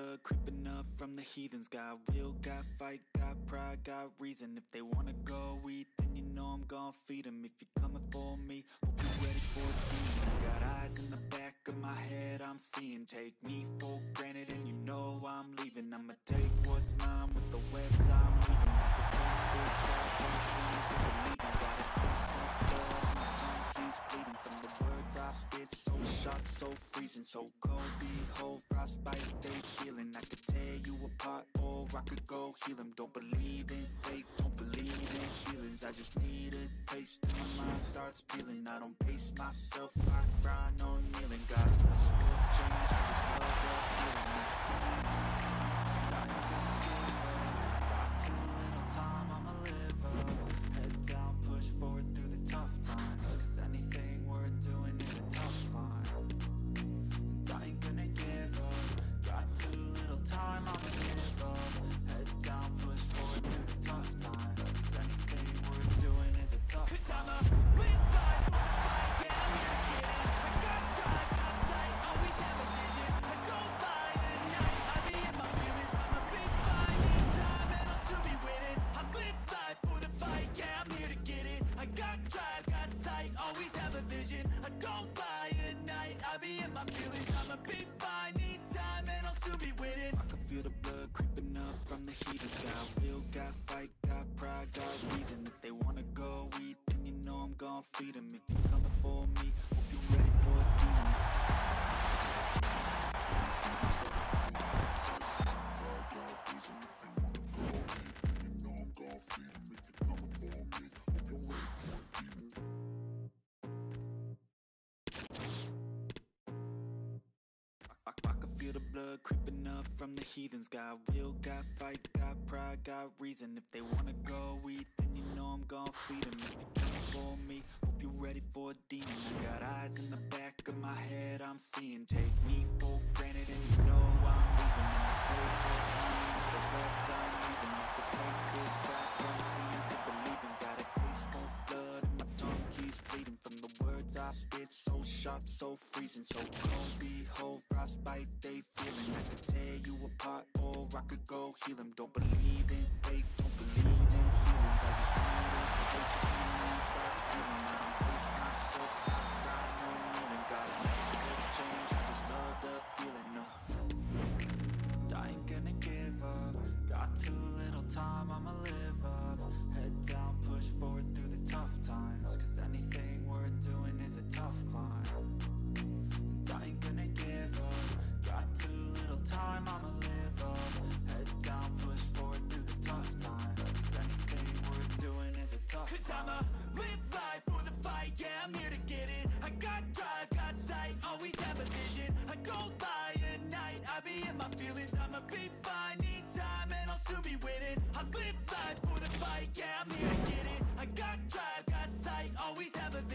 blood creeping up from the heathens. Got will, got fight, got pride, got reason. If they wanna go eat, then you know I'm gon' feed them If you're coming for me, hope you're ready for team Got eyes in the back of my head, I'm seeing. Take me for granted and you know I'm leaving. I'ma take what's mine with the webs I'm weaving. I could this to it Got a taste blood, bleeding. From the words I spit, so sharp, so freezing So cold, behold, frostbite, they feeling I could tear you apart, or I could go heal them Don't believe in fate, don't believe in healings. I just need a taste, and my mind starts peeling. I don't pace myself, I grind on kneeling God big fine, need time, and I'll soon be winning. I can feel the blood creeping up from the heathens Got will, got fight, got pride, got reason. If they wanna go eat, then you know I'm gon' feed them If you're coming for me, hope you're ready for a demon feel the blood creeping up from the heathens. Got will, got fight, got pride, got reason. If they wanna go eat, then you know I'm gon' feed them If you're coming for me, hope you're ready for a demon. I got eyes in the back of my head, I'm seeing. Take me for granted and you know So sharp, so freezing So cold, behold, frostbite, they feeling I could tear you apart, or I could go heal them Don't believe in fate, don't believe in feelings I just need a time, I'ma live up Head down, push forward through the tough times Cause anything worth doing is a tough Cause climb I'm a live life for the fight, yeah, I'm here to get it. I got drive, got sight, always have a vision. I go by at night, I be in my feelings. I'm a big fine, need time, and I'll soon be winning. I live life for the fight, yeah, I'm here to get it. I got drive, got sight, always have a vision.